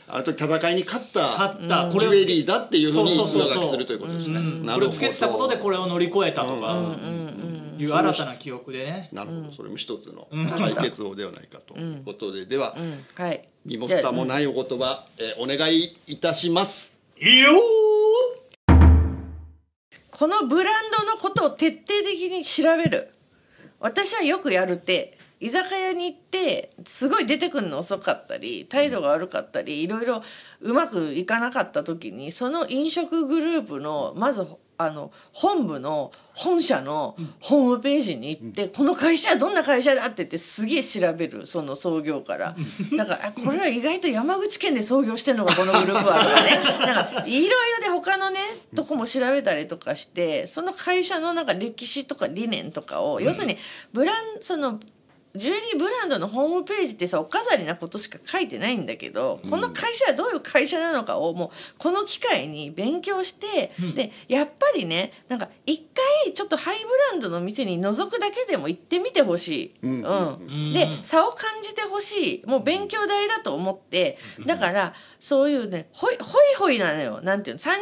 あの時戦いに勝った
勝った。
ジ
これを
ュエリーだっていうふうに
そうそうそうそう。
上書きするということですね、
うん。
なるほど。
これつけてたことでこれを乗り越えたとか。
うん
いう新たな記憶でね。
なるほど、それも一つの解決法ではないかということで、では、
うん。はい。
身も蓋もないお言葉、えーお願いいたします。
いいよ
このブランドのことを徹底的に調べる。私はよくやるって居酒屋に行ってすごい出てくるの遅かったり態度が悪かったりいろいろうまくいかなかった時にその飲食グループのまずあの本部の本社のホームページに行って、この会社はどんな会社だって言ってすげえ調べるその創業から。だからあこれは意外と山口県で創業してんのかこのグループはとかね。なんかいろいろで他のねとこも調べたりとかしてその会社のなんか歴史とか理念とかを、要するにブランそのジュエリーブランドのホームページってさお飾りなことしか書いてないんだけど、この会社はどういう会社なのかをもうこの機会に勉強して、でやっぱりねなんか一回ちょっとハイブランドの店に覗くだけでも行ってみてほしい、
うん
うんで差を感じてほしい。もう勉強代だと思って。だからそういうねほいほいほいなのよ。なんていうの30万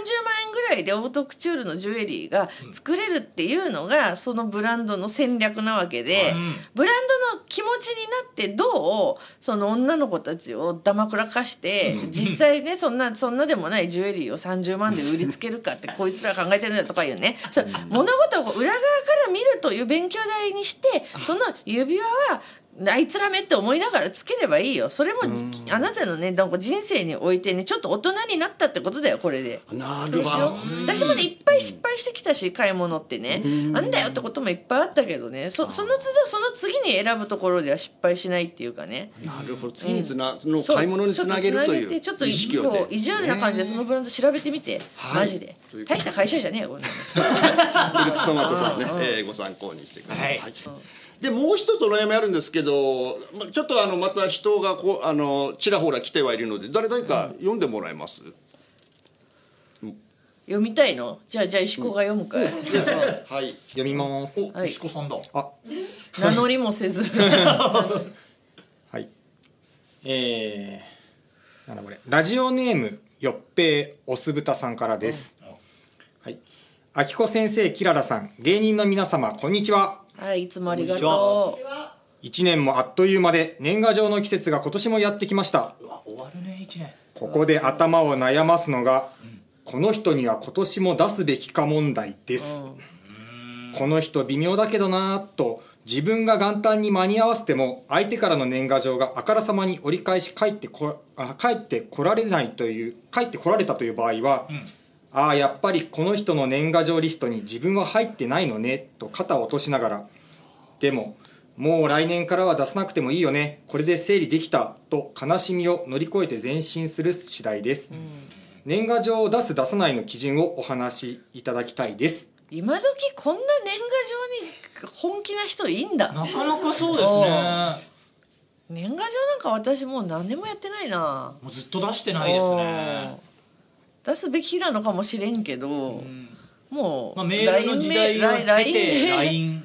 円ぐらいでオートクチュールのジュエリーが作れるっていうのがそのブランドの戦略なわけで、
うん。
ブランドの気持ちになってどうその女の子たちをだまくらかして実際ねそんなそんなでもないジュエリーを30万で売りつけるかって こいつら考えてるんだとかいうね。そう物事を裏側から見るという勉強代にしてその指輪はあいつらめって思いながらつければいいよ。それもあなたのねなんか人生においてねちょっと大人になったってことだよこれで
な
そうしよう。私もねいっぱい失敗してきたし買い物ってねなん。だよってこともいっぱいあったけどね。そその都度その次に選ぶところでは失敗しないっていうかね。
なるほど。次につな、の買い物につなげるという
ちょっと
意識をね。
こう意地悪な感じでそのブランド調べてみて、
はい。
マジで。大した会社じゃねえよこんなの。
フルーツトマトさん。ね、えーご参考にしてください、
はい
でもう一つお悩みあるんですけどまあちょっとあのまた人がこうあのちらほら来てはいるので誰々か読んでもらえます、
読みたいの？じゃあじゃあ石子が読むか。い、
はい。
読みます。
お、
はい。
石子さんだ。
あ。
名乗りもせず。
はい。えー、なんだこれ。ラジオネームよっぺいおすぶたさんからです、はい。あきこ先生きららさん。芸人の皆様こんにちは
はいいつもありがと
1年もあっという間で年賀状の季節が今年もやってきました。
うわ終わるね一年。
ここで頭を悩ますのが、この人には今年も出すべきか問題です、この人微妙だけどなぁと自分が元旦に間に合わせても相手からの年賀状があからさまに折り返し帰ってこあ帰ってこられないという帰ってこられたという場合は、ああやっぱりこの人の年賀状リストに自分は入ってないのねと肩を落としながらでももう来年からは出さなくてもいいよね。これで整理できたと悲しみを乗り越えて前進する次第です、年賀状を出す出さないの基準をお話しいただきたいです。
う今時こんな年賀状に本気な人いいんだ。
なかなかそうですね。
年賀状なんか私もう何年もやってないな。
もうずっと出してないですね。
うん出すべきなのかもしれんけど、
うん。
もう、
まあ、メールの時代を経て
LINE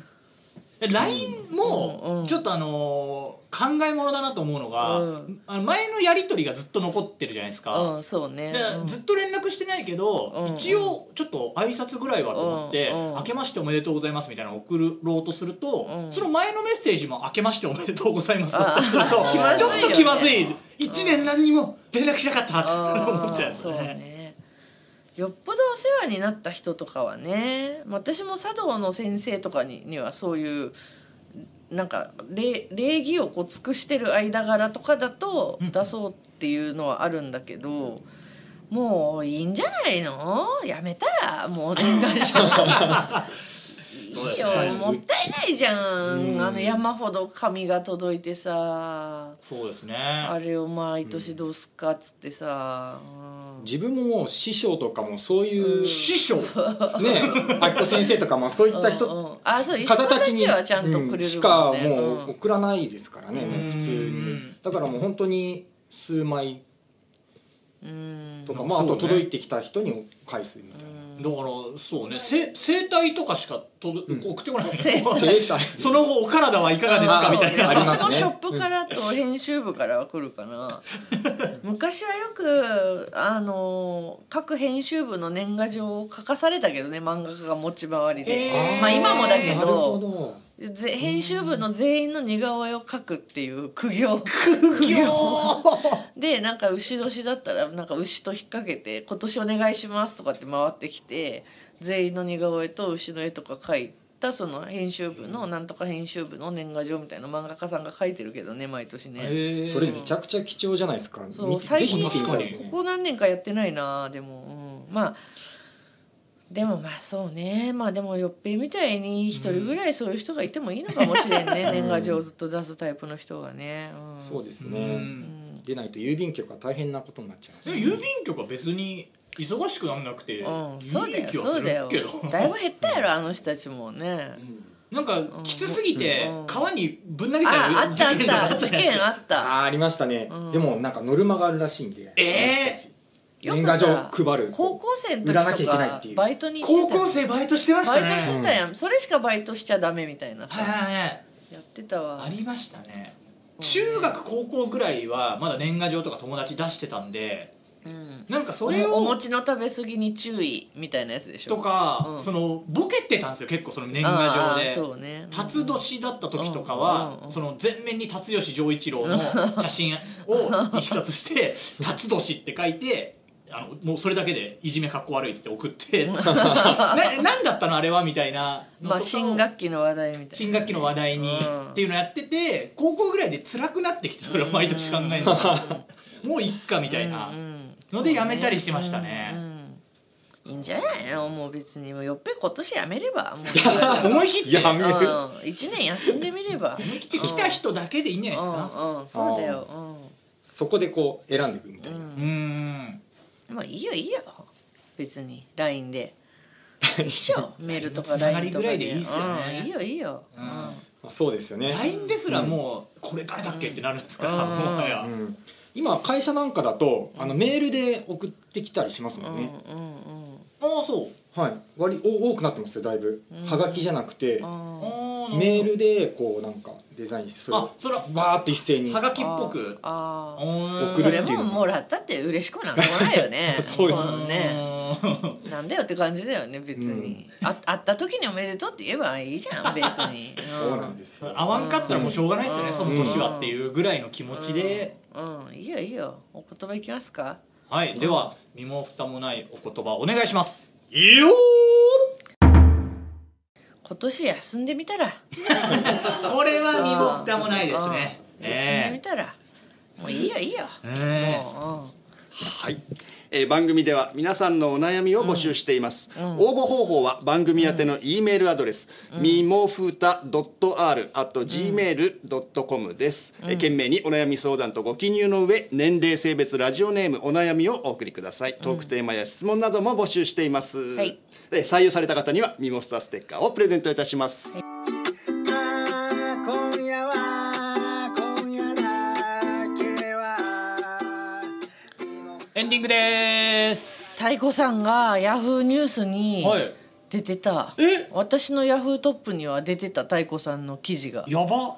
で
LINE もちょっとあのー考えものだなと思うのが、
うん。
あの前のやり取りがずっと残ってるじゃないですか、
うんそうね。
で
うん。
ずっと連絡してないけど、
うん。
一応ちょっと挨拶ぐらいはと思って「
うんうん。
明けましておめでとうございます」みたいなのを送ろうとすると、
うん。
その前のメッセージも「明けましておめでとうございます」だったりするとちょっと気まずい。
気ま
1年何にも連絡しなかったって
あ
思っちゃうんですよね。
ねよっぽどお世話になった人とかはね私も茶道の先生とかににはそういうなんか礼礼儀をこう尽くしてる間柄とかだと出そうっていうのはあるんだけど、もういいんじゃないの？やめたらもう年賀状い いよもったいないじゃん、あの山ほど紙が届いてさ。
そうですね。
あれを毎年どうすっかっつってさ、うん。
自分ももう師匠とかもそういう、
師匠？
ねあきこ先生とかもそういった人、
うん。うんあそう
方たちに
ちはちゃんと
しかも
うん
う送らないですからね、もう普通
う
に。
ん
だからもう本当に数枚
うん。
とか、まあ、あと届いてきた人に返すみたいな、
だからそうねせ生態とかしかとど送ってこない、
生態
生態
その後お体はいかがですかみたいな。
私もショップからと編集部からは来るかな。昔はよくあの各編集部の年賀状を書かされたけどね漫画家が持ち回りで、
えー。
まあ今もだけ
なるほ
ど編集部の全員の似顔絵を描くっていう苦行。苦行。でなんか牛年だったらなんか牛と引っ掛けて「今年お願いします」とかって回ってきて全員の似顔絵と牛の絵とか描いたその編集部のなんとか編集部の年賀状みたいな漫画家さんが描いてるけどね毎年ね。
それめちゃくちゃ貴重じゃないですか。
そう
み
最近こ
ね。
こ何年かやってないなでも、うん、まあでもまあそうね。まあでもよっぺいみたいに一人ぐらいそういう人がいてもいいのかもしれんね、年賀状をずっと出すタイプの人がね、うん、
そうですね、
うん。
出ないと郵便局は大変なことになっちゃいます
でも郵便局は別に忙しくなんなくていい
うん、そうだよ
気はす
そうだよ。
るけど
だいぶ減ったやろあの人たちもね、
なんかきつすぎて
うん。
川にぶん投げちゃう
ああったあった。事件あった。
あーありましたね、
うん。
でもなんかノルマがあるらしいんで。
ええ
よく
年賀状
さ
配る
高校生の時とかバイトに
高校生バイトしてましたね。
バイトしてたやん、それしかバイトしちゃダメみたいなさ、
はいはいはい。
やってたわ。
ありましたね。中学高校ぐらいはまだ年賀状とか友達出してたんで
うん。
なんかそれを
おお餅の食べ過ぎに注意みたいなやつでしょ。
とか、
うん。
そのボケてたんですよ結構その年賀状で。
そうね。
辰年だった時とかは、
うん。
その全面に辰吉丈一郎の写真を印刷して「辰年」って書いてあのもうそれだけでいじめかっこ悪いっつって送って。な何だったのあれはみたいな
まあ新学期の話題みたいな。
新学期の話題に
うん
っていうのやってて高校ぐらいで辛くなってきてそれを毎年考えるの もういっかみたいな。
うん
のでやめたりしてましたね。
うんうん。いいんじゃないの？もう別にもうよっぺ今年やめれば。もう
思い切って。
やめる
うん。1年休んでみれば。
思い切って来た人だけでいいんじゃないですか。
うんうん。そうだよ。
そこでこう選んでいくみたいな、
うんまあいいよいいよ。別に LINE で。一緒メールとか LINE とか
りぐらいでいい
いいよいいよ。
うん。
まあ、そうですよね、
LINE ですらもうこれ誰だっけってなるんですから
うん。
もはや。
うん、今会社なんかだとあのメールで送ってきたりしますもんね、
うんうん
ああそう。
はい。割お多くなってますよだいぶ、
うん。
はがきじゃなくて、
うん。
あー
メールでこうなんかデザインしてそれを
あそれは。
バーッと一斉に。
はがきっぽく。
ああ
送
送
それ
るっていうの。も
ももらったって嬉しくなんともないよね。
そうです
だね。なんだよって感じだよね別に、あ会った時におめでとうって言えばいいじゃん別に、
そうなんですよ。
合わんかったらもうしょうがないですよね、
うん。
その年はっていうぐらいの気持ちで、
うん、うん。いいよいいよ。お言葉いきますか？
はい。では身も蓋もないお言葉お願いします。いいよ
今年休んでみたら。
ー これは身も蓋もないですね。
うん。休んでみ
え
たらもういいよいいよ、
ええ。
も
はい、えー番組では皆さんのお悩みを募集しています、
うん。
応募方法は番組宛ての E メールアドレス、みもふた .r.gmail.com です、えー懸命にお悩み相談とご記入の上年齢性別ラジオネームお悩みをお送りください。トークテーマや質問なども募集しています、
はい
で採用された方にはミモスターステッカーをプレゼントいたします、
今夜は今夜だけは
エンディングです。
う太鼓さんがヤフーニュースに
はい。
出てた、
え？
私のヤフートップには出てた太鼓さんの記事が。
やば。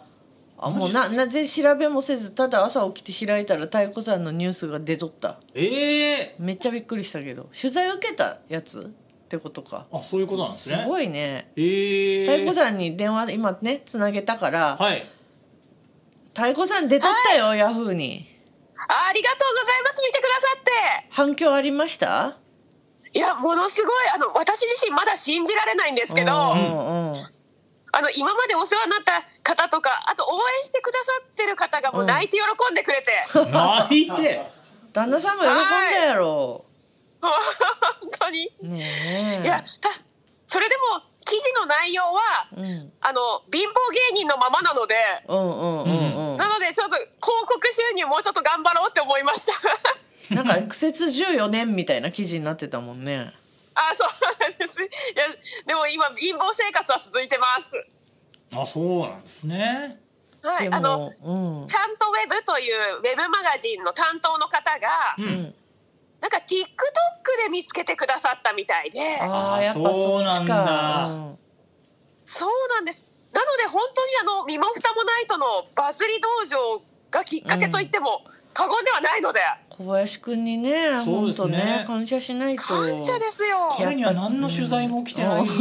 あもうななぜ調べもせずただ朝起きて開いたら太鼓さんのニュースが出とった。
ええ
めっちゃびっくりしたけど。取材受けたやつ？ってことか。
あそういうことなんですね。
すごいね。
え。え
太鼓さんに電話今ねつなげたから
はい。
太鼓さん出とったよ、ヤフーに。
ありがとうございます。見てくださって。
反響ありました？
いやものすごいあの私自身まだ信じられないんですけど、
うん
あ
うんうん。
の今までお世話になった方とかあと応援してくださってる方がもう泣いて喜んでくれて、
泣いて。
旦那さんも喜んだやろ
本当に、
ねえ。
いやたそれでも記事の内容は
うん。うん
あの貧乏芸人のままなので、
うんうんうん
なのでちょっと広告収入もうちょっと頑張ろうって思いました。
なんか苦節14年みたいな記事になってたもんね。
あそうなんですいやでも今貧乏生活は続いてます。
あそうなんですね。
で
はいあの
もうん。
ちゃんとウェブというウェブマガジンの担当の方が、
うん
うん
なんか TikTok で見つけてくださったみたいで。
あ
あ
あやっぱそっち
そうなん
か
だ。
うん
そうなんです。なので本当にあの身も蓋もないとのバズり道場がきっかけといっても過言ではないので、
小林くんにね
そうです
本当ね
ね
感謝しないと。
感謝ですよ。
彼には何の取材も起きてないのに。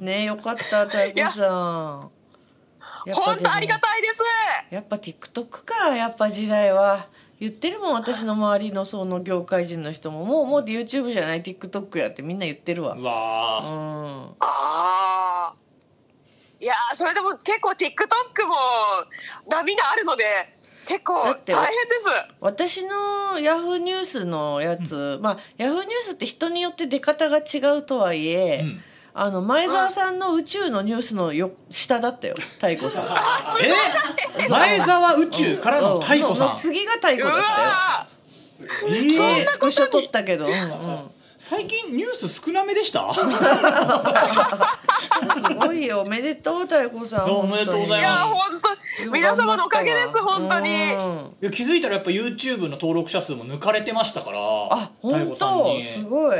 ねよかった太鼓さん。
本当ありがたいです。
やっぱ TikTok かやっぱ時代は言ってるもん私の周りのその業界人の人も。もうもう YouTube じゃない TikTok やってみんな言ってるわ。
うわ
う
ー
ん。
ああいやーそれでも結構 TikTok も波があるので結構大変です。
私のヤフーニュースのやつ、まあヤフーニュースって人によって出方が違うとはいえ、
うん
あの前澤さんの宇宙のニュースのよ下だったよ太鼓さん。
え？前澤宇宙からの太鼓
の
さん。
の次が太鼓
う
だったよ。そう
ー
スクショ撮ったけど、うんうん、
最近ニュース少なめでした？
すごいよ。おめでとう太鼓さん。
おめでとうござ
ーい
います。
本当皆様のおかげです本当に。
うん
いや気づいたらやっぱ YouTube の登録者数も抜かれてましたから
あ本
太鼓さん
当
に。
すごい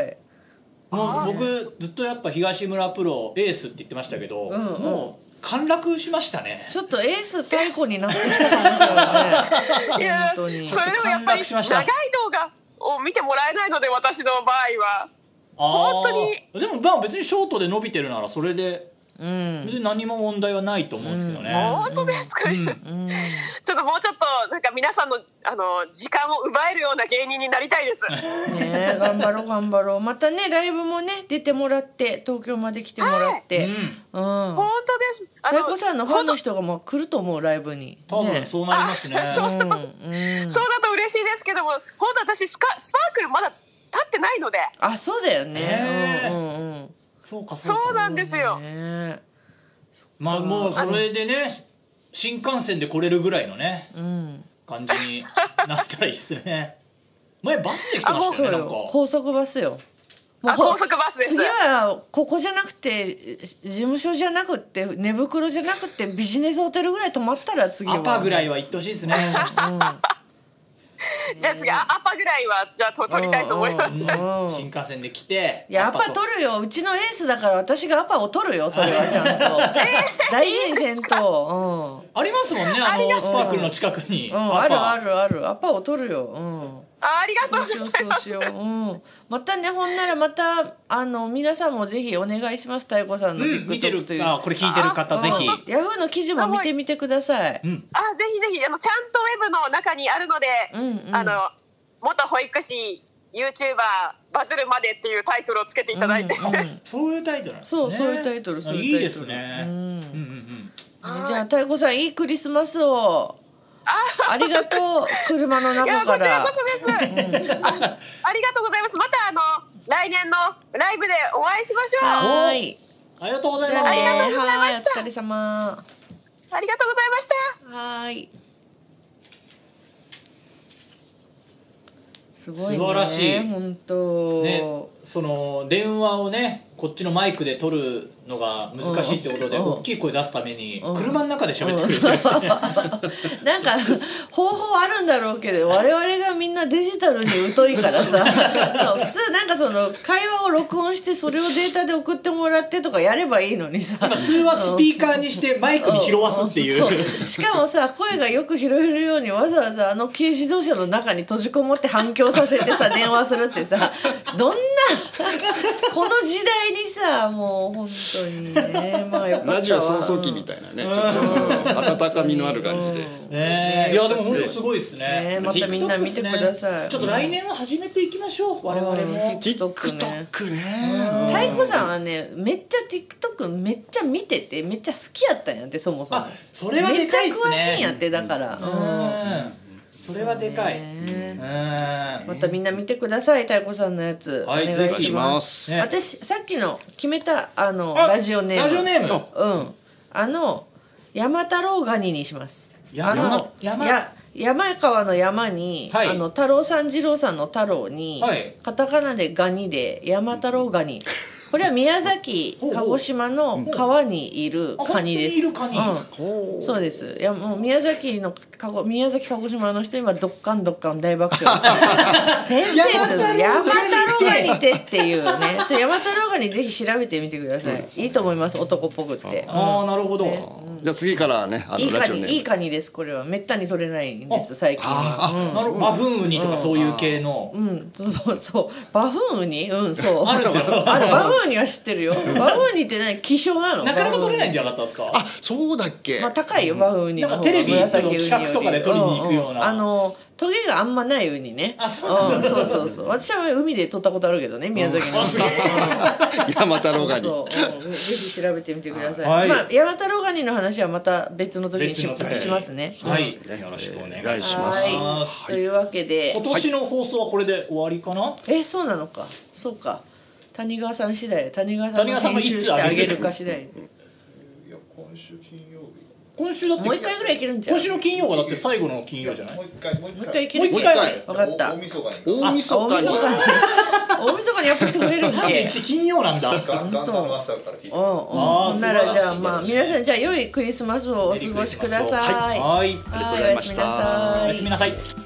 もう僕ずっとやっぱ東村プロエースって言ってましたけど、
うんうん。
もう陥落しましたね。
ちょっとエース太鼓になってきたかもしれないね本当に。
それでもやっぱり
陥落しました
長い動画を見てもらえないので私の場合は。本当に。
でもまあ別にショートで伸びてるならそれで
うん。
別に何も問題はないと思うんですけどね、
本当ですか、
うん。
ちょっともうちょっとなんか皆さんのあの時間を奪えるような芸人になりたいです。
ね頑張ろう頑張ろう。またねライブもね出てもらって東京まで来てもらって、
うん
うん。
本当です。あ
太鼓さんのファンの
本
人がもう来ると思うライブに。
多分
ね
そうなりますね。
う。んうん。
当そうだと嬉しいですけども、本当私スカスパークルまだ立ってないので、
あそうだよね、うんうん
そうかそうか。
そうなんですよ。
ね。
まあもうそれでね新幹線で来れるぐらいのね
うん。
感じになったらいいですね。前バスで来てました
そう
よ。ねなんか。
よ高速バスよ。もう
高速バスです。
次はここじゃなくて事務所じゃなくて寝袋じゃなくてビジネスホテルぐらい泊まったら次は。
アパぐらいは行ってほしいですね
じゃあ次あアパぐらいはじゃあと取りたいと思います。
うんうんうん。
新幹線で来て
いやアパ取るよ。うちのエースだから私がアパを取るよそれはちゃんと。大事にせんと。
ありますもんねあのスパークルの近くに。
うん、うん、あるあるある。アパを取るよ。うん
あありがとう
そう
ございます。
しようそうしよう、うん、またねほんならまたあの皆さんもぜひお願いします太鼓さんの
うん見てる。
TikTok という、
あこれ聞いてる方ぜひ。
うんヤフーの記事も見てみてください、
うん。
あぜひぜひあのちゃんとウェブの中にあるので、
うんうん。
あの元保育士 YouTuber バズるまでっていうタイトルをつけていただいて、
うんうん
そういうタイトルなんですね。
そうそういうタイトルそういうタイトル。
いいですね。
うん。
うんうんうん。
じゃあ太鼓さんいいクリスマスを ありがとう車の
いや
中から。
こちらこそです、あありがとうございます。またあの来年のライブでお会いしましょう。
はーい。
ありがとうございます。
ありがとうございました
疲れ様。
ありがとうございました。
はーい。すごいね
素晴らしい。
本当。
ねその電話をねこっちのマイクで取るのが難しいってことで
うん
大きい声出すために
うん。
車の中で喋ってくれる。
なんか方法あるんだろうけど 我々がみんなデジタルに疎いからさ。普通なんかその会話を録音してそれをデータで送ってもらってとかやればいいのにさ。
通話スピーカーにしてマイクに拾わすっていう。
しかもさ声がよく拾えるようにわざわざあの軽自動車の中に閉じこもって反響させてさ電話するってさどんな この時代にさもう本当にね。まあよかったわ。
ラジオ創造機みたいなね。ちょっと温かみのある感じで。
ねえ。いやでも本当すごいですね。
ねまたみんな見てください。
ちょっと来年は始めていきましょう。我々
うん
も
TikTok ね。太鼓さんはねめっちゃ TikTok めっちゃ見ててめっちゃ好きやったんやってそもそも。
あそれはでかいっすね。
めっちゃ詳しいんやってだから、
うんそれはでかい。
ね。
うん。
またみんな見てください太鼓さんのやつ、
はい
お願いしま
す。す。
ね。
私さっきの決めたあの
あ
ラジオネーム。
ラジオネーム。
うん。あの山太郎ガニにします。
山
あの
山？
や山川の山に、
はい。
あの太郎さん二郎さんの太郎に、
はい。
カタカナでガニで山太郎ガニこれは宮崎鹿児島の川にいるカニです。
あ本当にいるカニ。
うん、そうです。いやもう宮崎の鹿児宮崎鹿児島の人今どっかんどっかん大爆笑。先生
山太郎ガニ
山太郎ガニってっていうね。ちょ山太郎ガニぜひ調べてみてください。いいと思います男っぽくって。
ああなるほど、
じゃあ次からねあ
いいカ
のラジオね
ニいいカニです。これはめったに取れないんです最近。はうん。
なるほど。バフンウニとかそういう系の、
うん、そうそうバフンウニ？うんそう。
ある
バフンウニは知ってるよ。バフンウニって何？希少なの？
なかなか取れないんじ
ゃ
ゃなかったですか？
あそうだっけ？
まあ高いよバフンウニ
なんかテレビの企画とかで取りに行くような。
あのトゲがあんまないウニね。
あそうなんだ。
んそうそうそう。私は海で取ったことあるけどね宮崎の。
山太郎ガニ。
そう、うん、ぜひ調べてみてください、
はい。
まあ山太郎ガニの話はまた別の時にしますね。
はい、
ね
よろしくお願いしま
す。す。
はい、というわけで。
今年の放送はこれで終わりかな、
えそうなのか。そうか谷川さん次第谷川さん
がいつ
編集してあげるか次第。
今週だって
もう一回ぐらいいけるんじゃん
今週の金曜がだって最後の金曜じゃない
もう一回。もう一
回。
回
いける
もう一回。
分かった
大晦日に
大晦
日に大晦日にアップしてくれるんけ
31金曜なんだ。
ガンガンの朝から聞いて
ならじゃあまあ皆さんじゃあ良いクリスマスをお過ごしください。
はい。
ありがとうございました。
はいおやすみなさい。
おやすみなさい